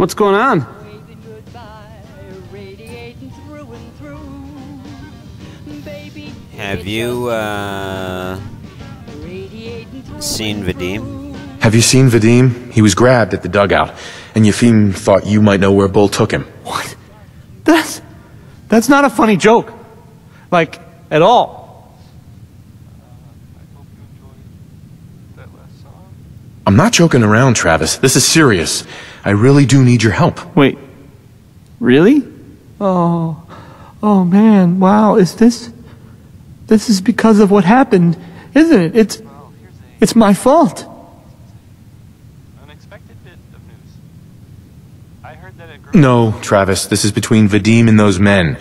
What's going on? waving goodbye, radiating through and through. Baby, Have you, uh, seen and Vadim? Have you seen Vadim? He was grabbed at the dugout, and Yefim thought you might know where Bull took him. What? That's that's not a funny joke. Like at all. I'm not joking around, Travis. This is serious. I really do need your help. Wait. Really? Oh. Oh man. Wow. Is this This is because of what happened, isn't it? It's it's my fault. Unexpected bit of news. I heard that a group No, Travis, this is between Vadim and those men.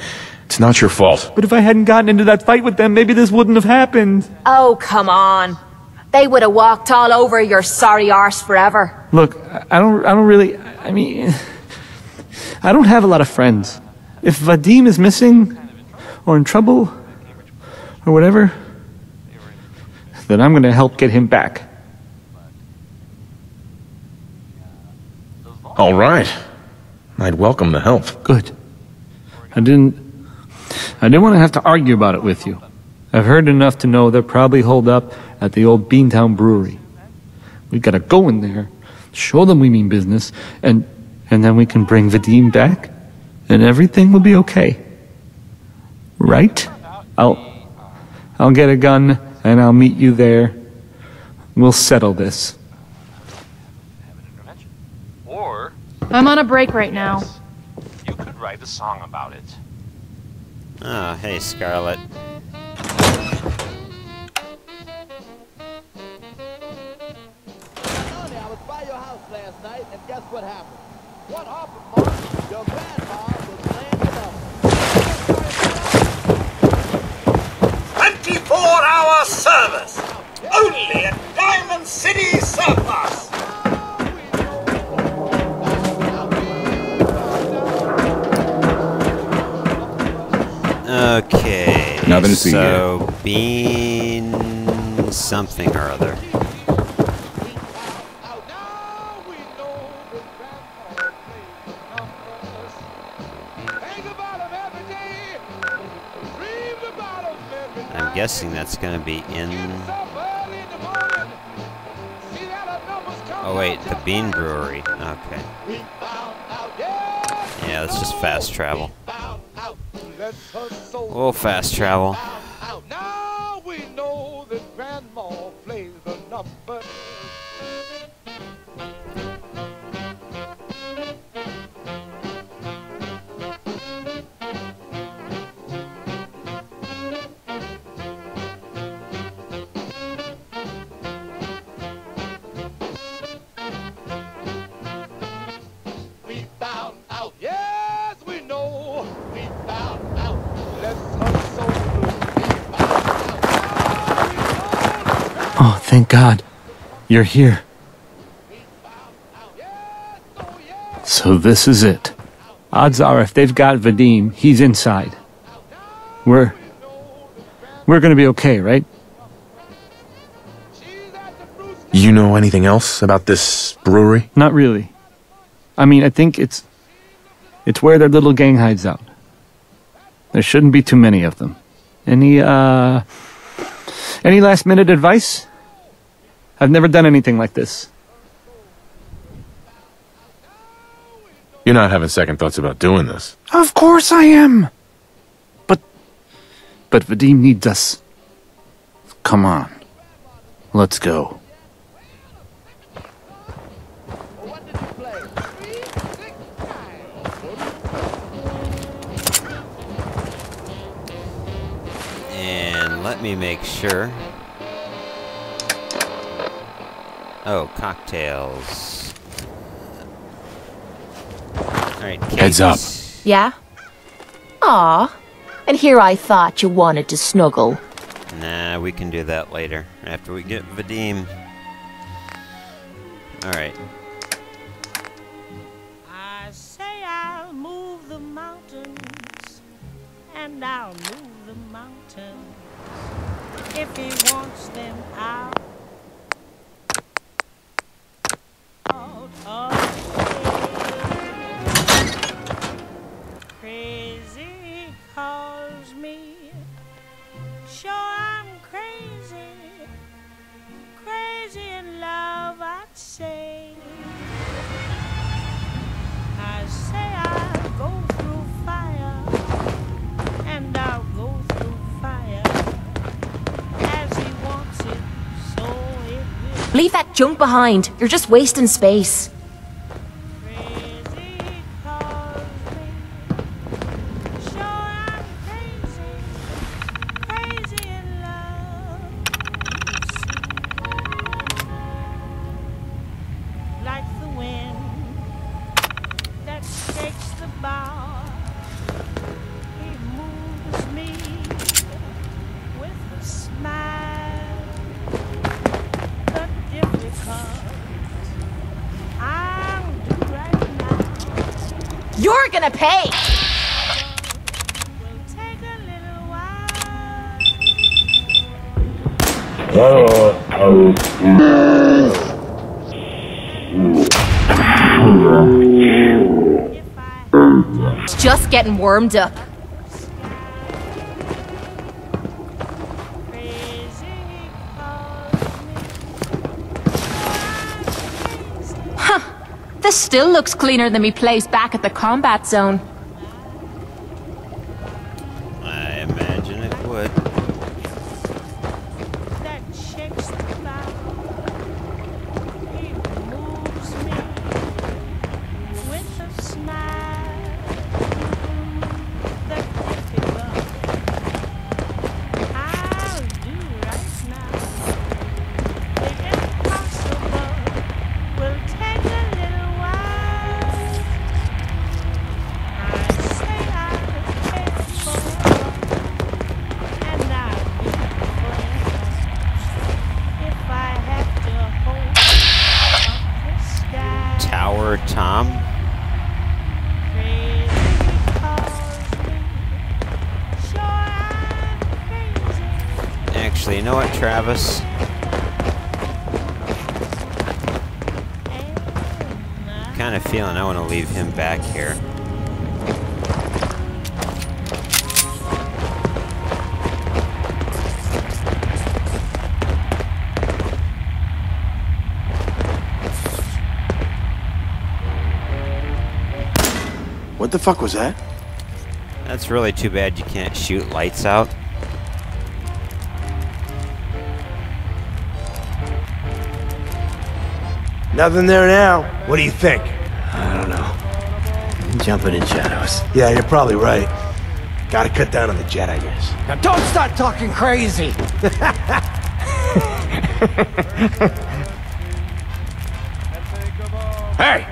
It's not your fault. But if I hadn't gotten into that fight with them, maybe this wouldn't have happened. Oh, come on. They would have walked all over your sorry arse forever. Look, I I don't I don't really I mean I don't have a lot of friends. If Vadim is missing or in trouble or whatever, then I'm going to help get him back. All right. I'd welcome the help. Good. I didn't. I didn't want to have to argue about it with you. I've heard enough to know they're probably holed up at the old Beantown Brewery. We've gotta go in there, show them we mean business, and and then we can bring Vadim back, and everything will be okay. Right? I'll I'll get a gun and I'll meet you there. We'll settle this. have an intervention. Or I'm on a break right now. you could write a song about it. Oh, hey, Scarlet. Last night, and guess what happened? What happened, Mark? Your grandma was laying it up. 24 hour service. Only at Diamond City Surplus. Okay. Nothing to see so, bean something or other. I'm guessing that's going to be in. Gets up early in the morning. See that our numbers come Oh, wait, the Bean. Brewery. Okay. We found out, yeah. That's just fast travel. Found out. Let her We'll fast travel. Thank God, you're here. So this is it. Odds are, if they've got Vadim, he's inside. We're we're gonna be okay, right? She's at the fruit You know anything else about this brewery? Not really. I mean, I think it's it's where their little gang hides out. There shouldn't be too many of them. Any uh any last minute advice? I've never done anything like this. You're not having second thoughts about doing this. Of course I am. But but Vadim needs us. Come on. Let's go. What did you play? Three, six, nine. And let me make sure. Oh, cocktails. Alright, Heads up. Yeah? Aw. And here I thought you wanted to snuggle. Nah, we can do that later, after we get Vadim. Alright. I say I'll move the mountains, and I'll move the mountains. If he wants them Leave that junk behind. You're just wasting space. Gonna pay! It's just getting warmed up. This still looks cleaner than me place back at the combat zone. Know what, Travis? Kind of feeling I want to leave him back here. What the fuck was that? That's really too bad you can't shoot lights out. Nothing there now. What do you think? I don't know. Jumping in shadows. Yeah, you're probably right. Gotta cut down on the jet, I guess. Now don't start talking crazy! hey!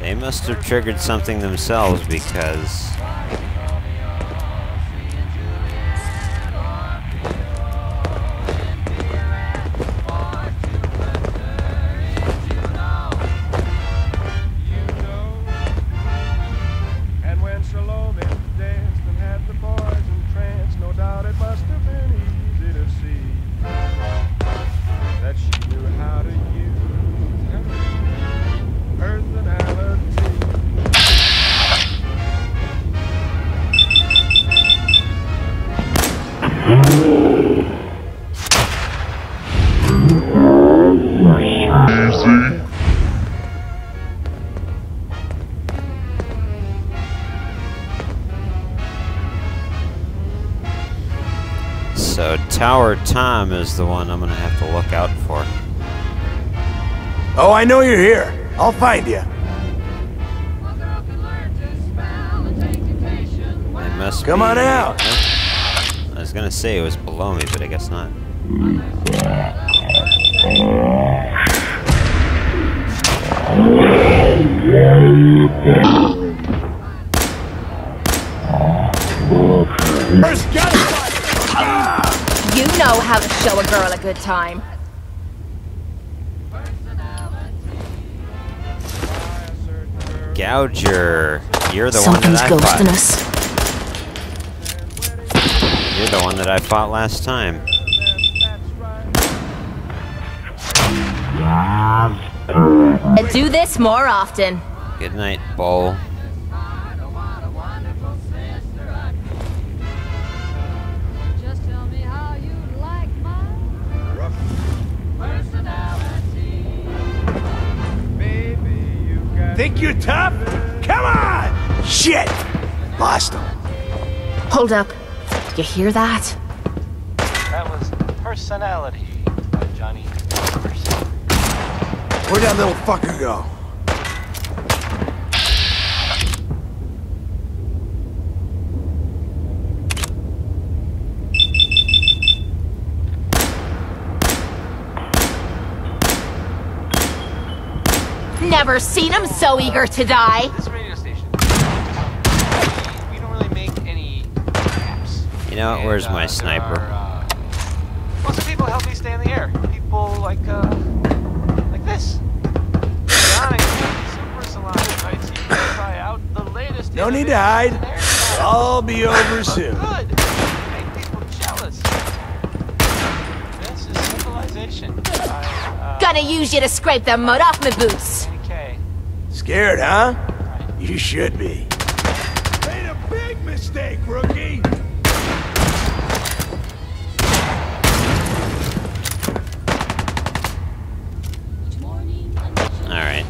They must have triggered something themselves because so Tower Tom is the one I'm gonna have to look out for. Oh, I know you're here. I'll find you. They must Come on out. I was gonna say it was below me, but I guess not. First know how to show a girl a good time. Gouger, you're the Something's one that I ghosting fought. us. You're the one that I fought last time. Do this more often. Good night, Bull. Think you're tough? Come on! Shit! Lost him. Hold up. You hear that? That was Personality by Johnny Iverson. Where'd that little fucker go? Never seen him so eager to die. This radio station. We don't really make any apps. You know, And, where's uh, my there sniper? are, uh, lots of people help me stay in the air. People like, uh, like this. Super Salon invites you to try out the latest No need to hide. in air It'll be over soon. Good. Make people jealous. This is civilization. I, uh, Gonna use you to scrape the mud off my boots. Okay. Scared, huh? You should be. Made a big mistake, rookie. Alright.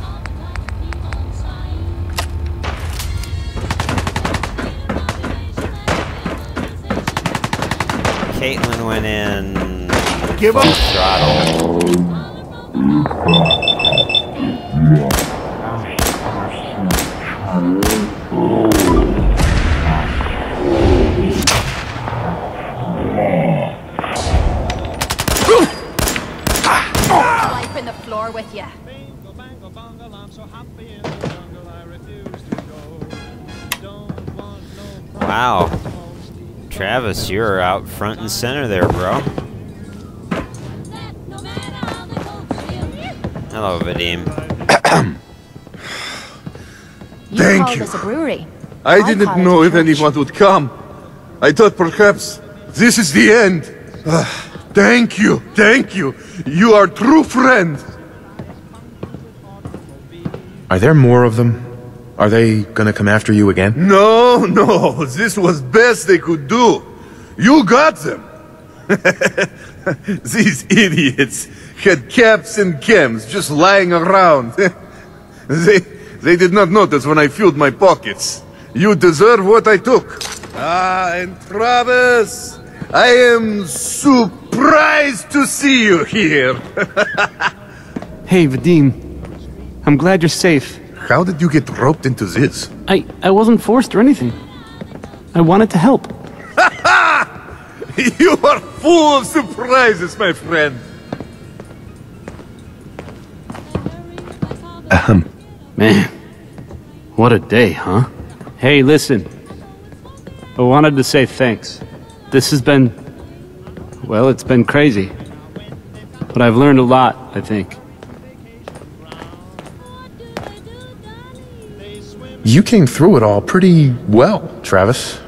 Caitlin went in Give up. throttle. Wow. Travis, you're out front and center there, bro. Hello, Vadim. You Thank called you. us a brewery. I didn't know if anyone would come. I thought perhaps this is the end. Ah, thank you, thank you. You are true friend. Are there more of them? Are they gonna come after you again? No, no, this was best they could do. You got them. These idiots had caps and chems just lying around. they, they did not notice when I filled my pockets. You deserve what I took. Ah, and Travis, I am surprised to see you here. Hey, Vadim. I'm glad you're safe. How did you get roped into this? I, I wasn't forced or anything. I wanted to help. you are full of surprises, my friend. Ahem. Man, what a day, huh? Hey, listen. I wanted to say thanks. This has been. Well, it's been crazy. But I've learned a lot, I think. You came through it all pretty well, Travis.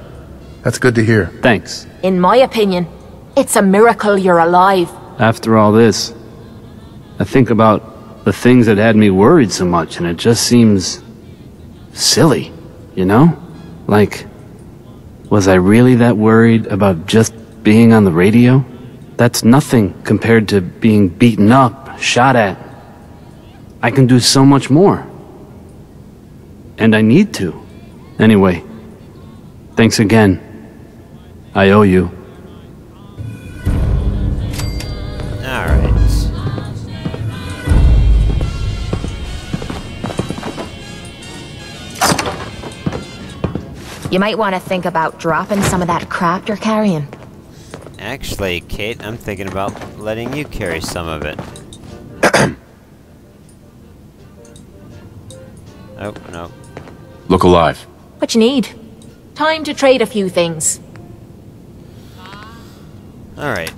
That's good to hear. Thanks. In my opinion, it's a miracle you're alive. After all this, I think about the things that had me worried so much, and it just seems silly, you know? Like, was I really that worried about just being on the radio? That's nothing compared to being beaten up, shot at. I can do so much more. And I need to. Anyway, thanks again. I owe you. Alright. You might want to think about dropping some of that crap you're carrying. Actually, Cait, I'm thinking about letting you carry some of it. oh, no. Look alive. What you need? Time to trade a few things. Alright.